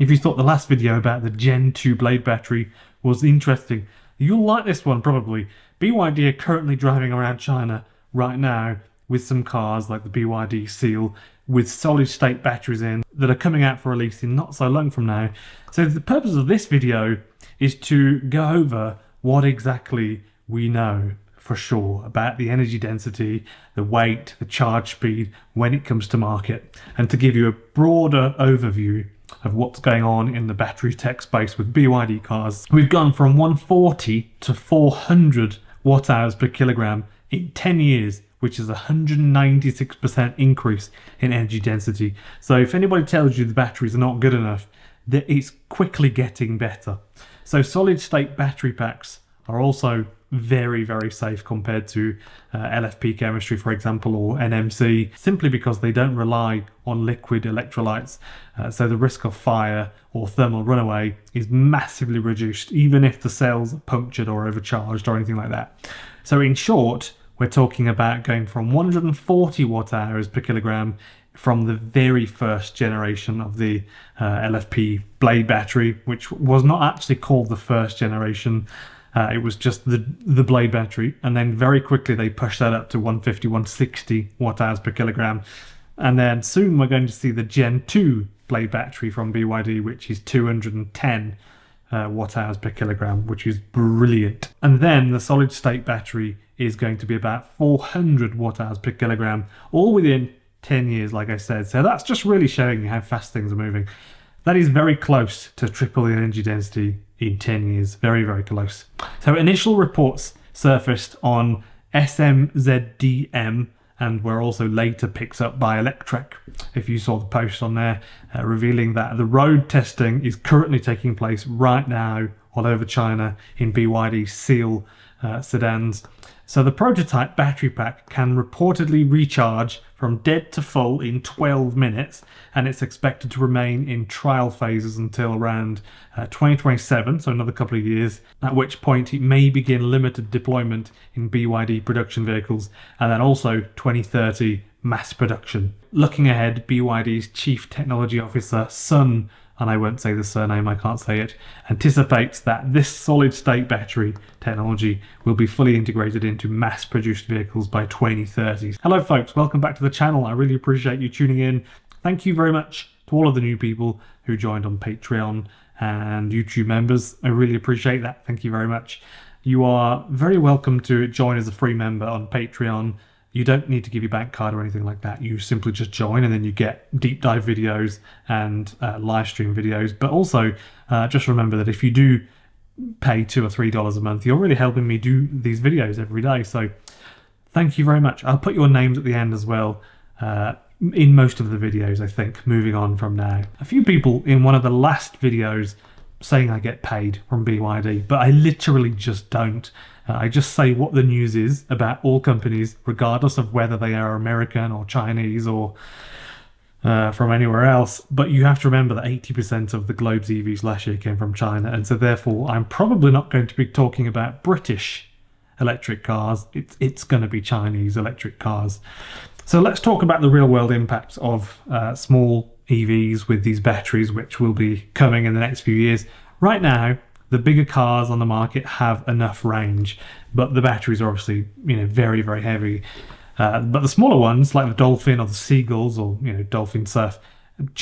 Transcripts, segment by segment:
If you thought the last video about the Gen 2 blade battery was interesting, you'll like this one probably. BYD are currently driving around China right now with some cars like the BYD Seal with solid state batteries in that are coming out for release in not so long from now. So the purpose of this video is to go over what exactly we know for sure about the energy density, the weight, the charge speed when it comes to market, and to give you a broader overview of what's going on in the battery tech space with BYD cars. We've gone from 140 to 400 watt hours per kilogram in 10 years which is a 196% increase in energy density. So if anybody tells you the batteries are not good enough, it's quickly getting better. So solid state battery packs are also very, very safe compared to uh, LFP chemistry, for example, or NMC, simply because they don't rely on liquid electrolytes. Uh, so the risk of fire or thermal runaway is massively reduced, even if the cells are punctured or overcharged or anything like that. So in short, we're talking about going from 140 watt hours per kilogram from the very first generation of the uh, LFP blade battery, which was not actually called the first generation. Uh, it was just the the blade battery, and then very quickly they pushed that up to 150, 160 watt hours per kilogram, and then soon we're going to see the Gen 2 blade battery from BYD, which is 210 uh, watt hours per kilogram, which is brilliant. And then the solid state battery is going to be about 400 watt hours per kilogram, all within 10 years, like I said. So that's just really showing you how fast things are moving. That is very close to triple the energy density in 10 years. Very, very close. So initial reports surfaced on SMZDM and were also later picked up by Electrek. If you saw the post on there uh, revealing that the road testing is currently taking place right now all over China in BYD Seal uh, sedans. So the prototype battery pack can reportedly recharge from dead to full in 12 minutes and it's expected to remain in trial phases until around uh, 2027, so another couple of years, at which point it may begin limited deployment in BYD production vehicles and then also 2030 mass production. Looking ahead, BYD's Chief Technology Officer Sun and I won't say the surname, I can't say it, anticipates that this solid state battery technology will be fully integrated into mass produced vehicles by 2030. Hello folks, welcome back to the channel. I really appreciate you tuning in. Thank you very much to all of the new people who joined on Patreon and YouTube members. I really appreciate that. Thank you very much. You are very welcome to join as a free member on Patreon you don't need to give your bank card or anything like that. You simply just join and then you get deep dive videos and uh, live stream videos. But also, uh, just remember that if you do pay two or three dollars a month, you're really helping me do these videos every day. So thank you very much. I'll put your names at the end as well. Uh, in most of the videos, I think, moving on from now. A few people in one of the last videos saying I get paid from BYD, but I literally just don't. Uh, I just say what the news is about all companies, regardless of whether they are American or Chinese or uh, from anywhere else. But you have to remember that 80% of the globe's EVs last year came from China, and so therefore I'm probably not going to be talking about British electric cars. It's, it's going to be Chinese electric cars. So let's talk about the real world impacts of uh, small EVs with these batteries, which will be coming in the next few years. Right now, the bigger cars on the market have enough range, but the batteries are obviously you know very very heavy. Uh, but the smaller ones, like the Dolphin or the Seagulls or you know Dolphin Surf,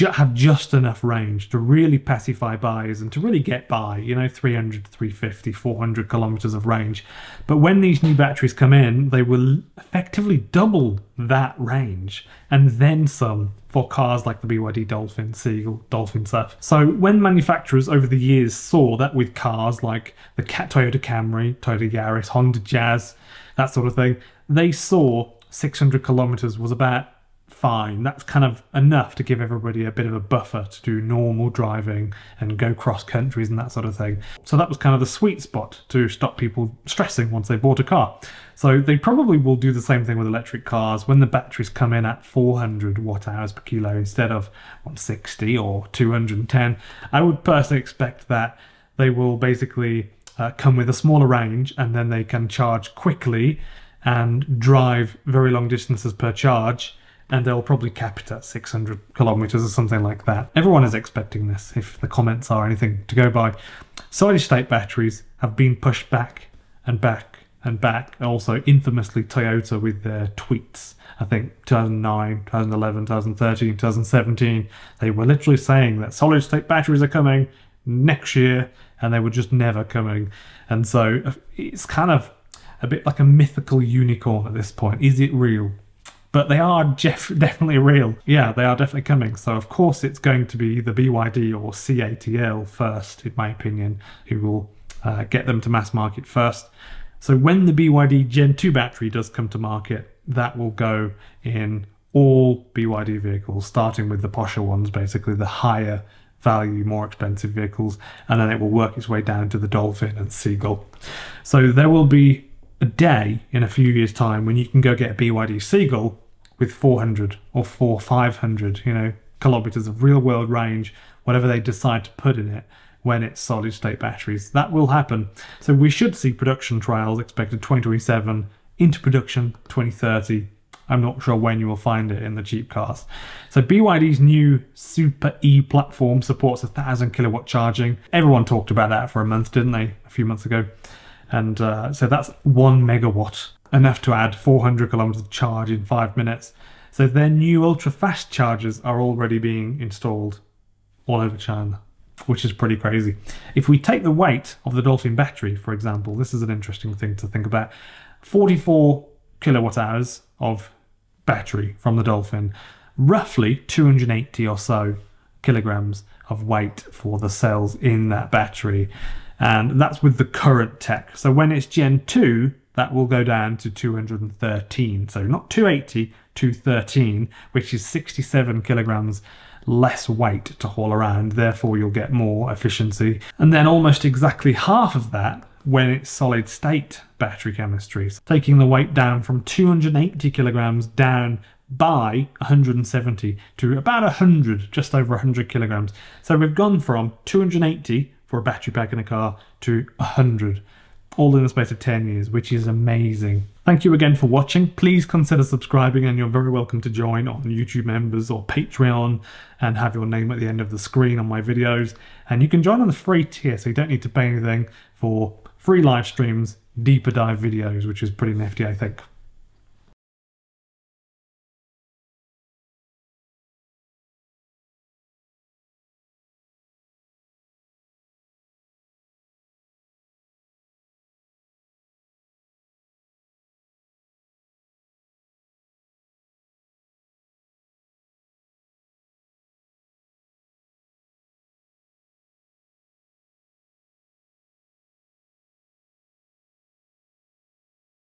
have just enough range to really pacify buyers and to really get by, you know, 300, 350, 400 kilometers of range. But when these new batteries come in, they will effectively double that range and then some for cars like the BYD Dolphin, Seagull, Dolphin Surf. So when manufacturers over the years saw that with cars like the Toyota Camry, Toyota Yaris, Honda Jazz, that sort of thing, they saw 600 kilometers was about fine. That's kind of enough to give everybody a bit of a buffer to do normal driving and go cross countries and that sort of thing. So that was kind of the sweet spot to stop people stressing once they bought a car. So they probably will do the same thing with electric cars when the batteries come in at 400 watt hours per kilo instead of 160 or 210. I would personally expect that they will basically uh, come with a smaller range and then they can charge quickly and drive very long distances per charge and they'll probably cap it at 600 kilometers or something like that. Everyone is expecting this, if the comments are anything to go by. Solid state batteries have been pushed back and back and back. Also, infamously, Toyota with their tweets. I think 2009, 2011, 2013, 2017, they were literally saying that solid state batteries are coming next year, and they were just never coming. And so uh, it's kind of a bit like a mythical unicorn at this point. Is it real? But they are def- definitely real. Yeah, they are definitely coming. So, of course, it's going to be the BYD or CATL first, in my opinion, who will uh, get them to mass market first. So, when the BYD Gen 2 battery does come to market, that will go in all BYD vehicles, starting with the posher ones, basically the higher value, more expensive vehicles, and then it will work its way down to the Dolphin and Seagull. So there will be a day in a few years' time when you can go get a BYD Seagull with 400 or 4 500, you know, kilometers of real world range, whatever they decide to put in it when it's solid state batteries. That will happen. So we should see production trials expected 2027 into production 2030 I'm not sure when you will find it in the cheap cars. So BYD's new Super E platform supports 1000 kilowatt charging. Everyone talked about that for a month, didn't they? A few months ago. And uh, so that's one megawatt, enough to add 400 kilometers of charge in five minutes. So their new ultra fast chargers are already being installed all over China, which is pretty crazy. If we take the weight of the Dolphin battery, for example, this is an interesting thing to think about 44 kilowatt hours of battery from the Dolphin, roughly 280 or so kilograms of weight for the cells in that battery. And that's with the current tech. So when it's Gen 2, that will go down to 213. So not 280, 213, which is 67 kilograms less weight to haul around. Therefore, you'll get more efficiency. And then almost exactly half of that when it's solid state battery chemistries, taking the weight down from 280 kilograms down by 170 to about 100, just over 100 kilograms. So we've gone from 280 for a battery pack in a car to 100, all in the space of 10 years, which is amazing. Thank you again for watching. Please consider subscribing and you're very welcome to join on YouTube members or Patreon and have your name at the end of the screen on my videos. And you can join on the free tier, so you don't need to pay anything for free live streams, deeper dive videos, which is pretty nifty, I think.